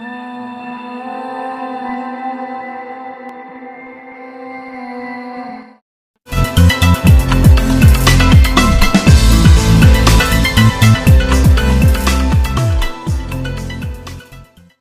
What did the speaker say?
Oh.